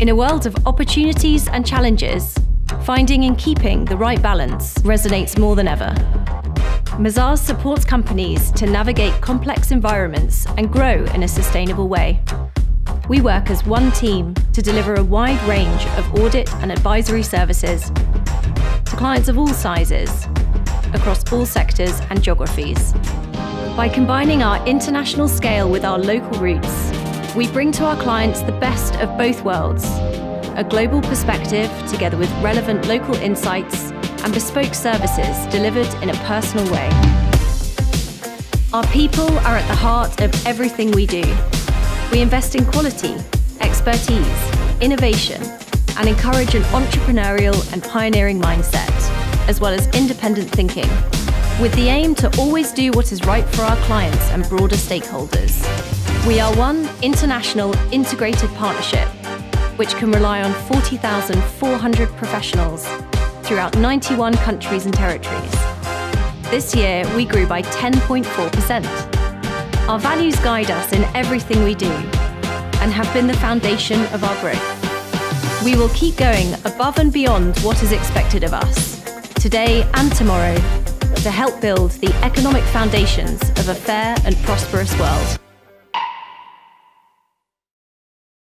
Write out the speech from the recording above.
In a world of opportunities and challenges, finding and keeping the right balance resonates more than ever. Mazars supports companies to navigate complex environments and grow in a sustainable way. We work as one team to deliver a wide range of audit and advisory services to clients of all sizes, across all sectors and geographies. By combining our international scale with our local roots, we bring to our clients the best of both worlds a global perspective together with relevant local insights and bespoke services delivered in a personal way. Our people are at the heart of everything we do. We invest in quality, expertise, innovation, and encourage an entrepreneurial and pioneering mindset, as well as independent thinking, with the aim to always do what is right for our clients and broader stakeholders. We are one international integrated partnership which can rely on 40,400 professionals throughout 91 countries and territories. This year, we grew by 10.4%. Our values guide us in everything we do and have been the foundation of our growth. We will keep going above and beyond what is expected of us, today and tomorrow, to help build the economic foundations of a fair and prosperous world.